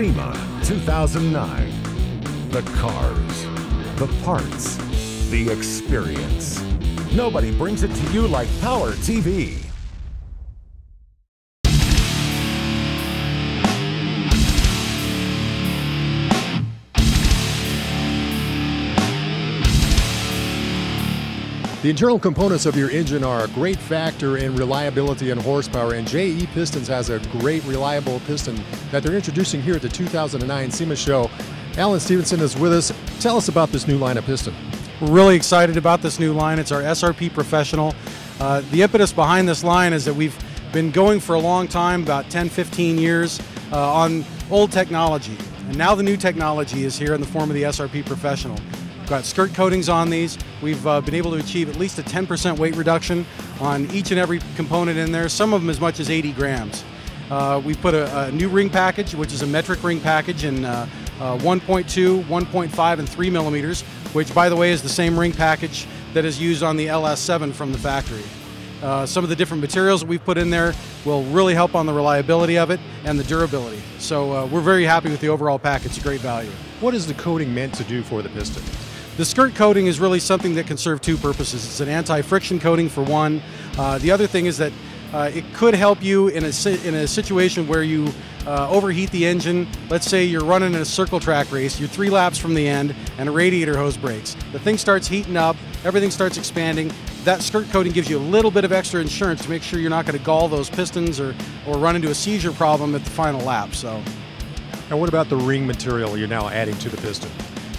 SEMA 2009. The cars, the parts, the experience. Nobody brings it to you like Power TV. The internal components of your engine are a great factor in reliability and horsepower, and JE Pistons has a great reliable piston that they're introducing here at the 2009 SEMA show. Alan Stevenson is with us. Tell us about this new line of piston. We're really excited about this new line. It's our SRP Professional. Uh, the impetus behind this line is that we've been going for a long time, about 10, 15 years, uh, on old technology. And now the new technology is here in the form of the SRP Professional got skirt coatings on these. We've uh, been able to achieve at least a 10% weight reduction on each and every component in there, some of them as much as 80 grams. Uh, we put a, a, new ring package, which is a metric ring package in uh, uh 1.2, 1.5, and 3 millimeters, which, by the way, is the same ring package that is used on the LS7 from the factory. Uh, some of the different materials that we've put in there will really help on the reliability of it and the durability. So uh, we're very happy with the overall package, great value. What is the coating meant to do for the piston? The skirt coating is really something that can serve two purposes. It's an anti-friction coating for one. Uh, the other thing is that uh, it could help you in a, in a situation where you uh, overheat the engine. Let's say you're running in a circle track race, you're three laps from the end, and a radiator hose breaks. The thing starts heating up, everything starts expanding. That skirt coating gives you a little bit of extra insurance to make sure you're not going to gall those pistons or, or run into a seizure problem at the final lap. So. And what about the ring material you're now adding to the piston?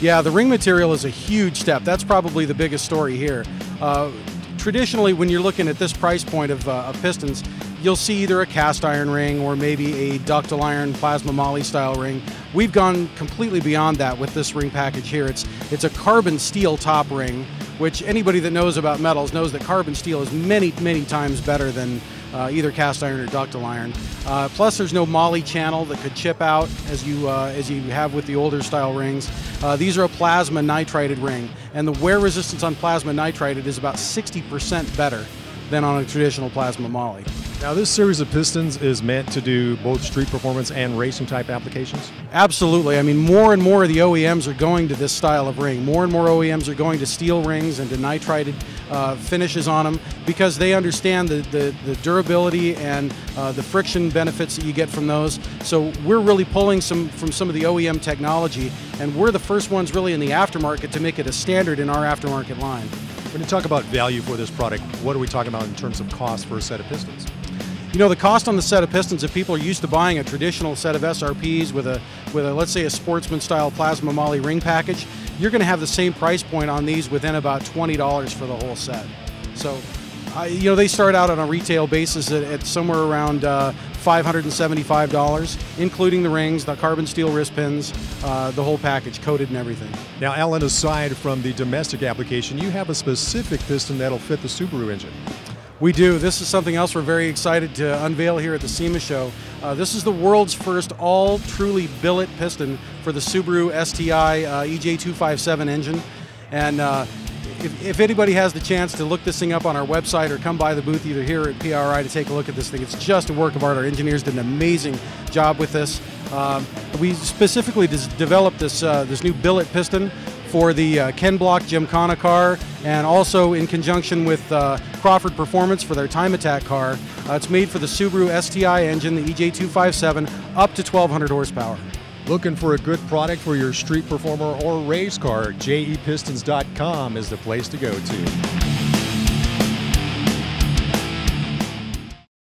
Yeah, the ring material is a huge step. That's probably the biggest story here. Uh, traditionally, when you're looking at this price point of, uh, of, pistons, you'll see either a cast iron ring or maybe a ductile iron plasma moly style ring. We've gone completely beyond that with this ring package here. It's, it's a carbon steel top ring, which anybody that knows about metals knows that carbon steel is many, many times better than uh, either cast iron or ductile iron. Uh, plus, there's no moly channel that could chip out as you uh, as you have with the older style rings. Uh, these are a plasma nitrided ring, and the wear resistance on plasma nitrided is about 60% better than on a traditional plasma moly. Now, this series of pistons is meant to do both street performance and racing type applications? Absolutely. I mean, more and more of the OEMs are going to this style of ring. More and more OEMs are going to steel rings and to nitrided uh, finishes on them because they understand the, the, the durability and uh, the friction benefits that you get from those. So we're really pulling some from some of the OEM technology, and we're the first ones really in the aftermarket to make it a standard in our aftermarket line. When you talk about value for this product, what are we talking about in terms of cost for a set of pistons? You know, the cost on the set of pistons, if people are used to buying a traditional set of SRPs with a, with a let's say, a sportsman style plasma moly ring package, you're going to have the same price point on these within about $20 for the whole set. So, you know, they start out on a retail basis at, at somewhere around uh, $575, including the rings, the carbon steel wrist pins, uh, the whole package, coated and everything. Now, Alan, aside from the domestic application, you have a specific piston that'll fit the Subaru engine. We do. This is something else we're very excited to unveil here at the SEMA show. Uh, this is the world's first all truly billet piston for the Subaru STI uh, EJ257 engine. And uh, if, if, anybody has the chance to look this thing up on our website or come by the booth either here at PRI to take a look at this thing, it's just a work of art. Our engineers did an amazing job with this. Um, we specifically developed this, uh, this new billet piston for the uh, Ken Block Gymkhana car and also in conjunction with uh, Crawford Performance for their Time Attack car. Uh, it's made for the Subaru STI engine, the EJ257, up to 1200 horsepower. Looking for a good product for your street performer or race car? JEPistons.com is the place to go to.